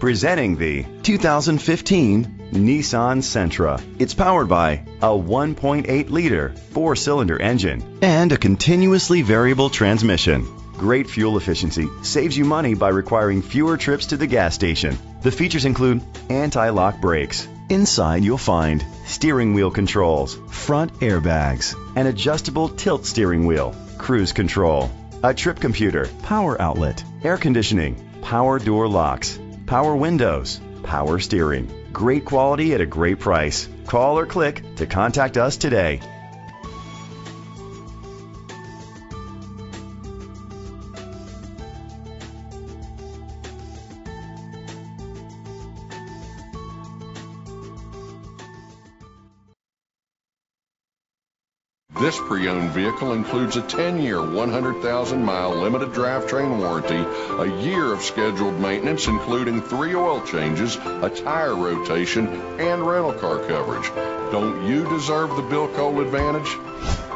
Presenting the 2015 Nissan Sentra. It's powered by a 1.8 liter four cylinder engine and a continuously variable transmission. Great fuel efficiency saves you money by requiring fewer trips to the gas station. The features include anti lock brakes. Inside, you'll find steering wheel controls, front airbags, an adjustable tilt steering wheel, cruise control, a trip computer, power outlet, air conditioning, power door locks power windows, power steering. Great quality at a great price. Call or click to contact us today. This pre-owned vehicle includes a 10-year, 100,000-mile limited drivetrain warranty, a year of scheduled maintenance including three oil changes, a tire rotation, and rental car coverage. Don't you deserve the Bill Cole advantage?